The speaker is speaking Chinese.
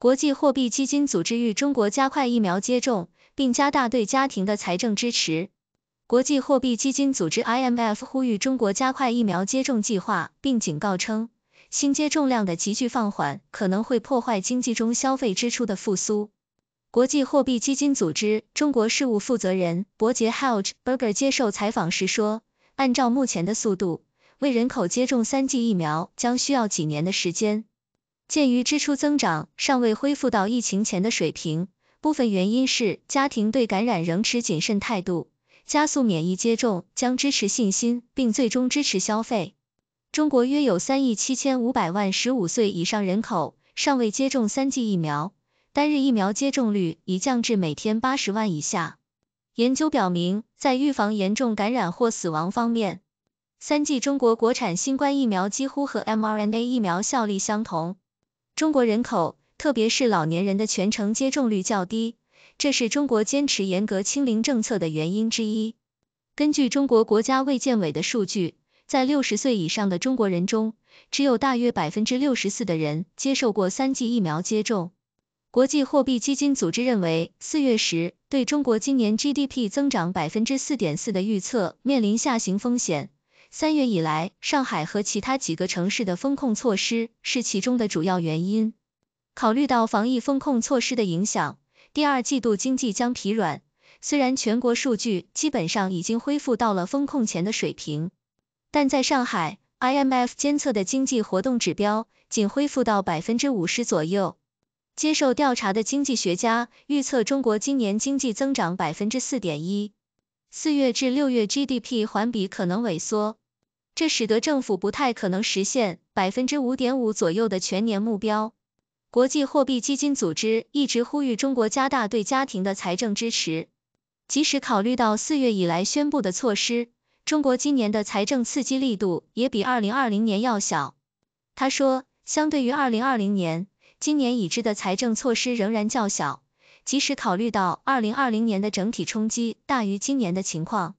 国际货币基金组织吁中国加快疫苗接种，并加大对家庭的财政支持。国际货币基金组织 IMF 呼吁中国加快疫苗接种计划，并警告称，新接种量的急剧放缓可能会破坏经济中消费支出的复苏。国际货币基金组织中国事务负责人伯杰 Helgeberger 接受采访时说，按照目前的速度，为人口接种三剂疫苗将需要几年的时间。鉴于支出增长尚未恢复到疫情前的水平，部分原因是家庭对感染仍持谨慎态度。加速免疫接种将支持信心，并最终支持消费。中国约有三亿七千五百万十五岁以上人口尚未接种三剂疫苗。单日疫苗接种率已降至每天八十万以下。研究表明，在预防严重感染或死亡方面，三剂中国国产新冠疫苗几乎和 mRNA 疫苗效力相同。中国人口，特别是老年人的全程接种率较低，这是中国坚持严格清零政策的原因之一。根据中国国家卫健委的数据，在六十岁以上的中国人中，只有大约百分之六十四的人接受过三剂疫苗接种。国际货币基金组织认为，四月时对中国今年 GDP 增长百分之四点四的预测面临下行风险。三月以来，上海和其他几个城市的风控措施是其中的主要原因。考虑到防疫风控措施的影响，第二季度经济将疲软。虽然全国数据基本上已经恢复到了风控前的水平，但在上海，IMF 监测的经济活动指标仅恢复到百分之五十左右。接受调查的经济学家预测中国今年经济增长百分之四点一，四月至六月 GDP 环比可能萎缩，这使得政府不太可能实现百分之五点五左右的全年目标。国际货币基金组织一直呼吁中国加大对家庭的财政支持，即使考虑到四月以来宣布的措施，中国今年的财政刺激力度也比二零二零年要小。他说，相对于二零二零年。今年已知的财政措施仍然较小，即使考虑到2020年的整体冲击大于今年的情况。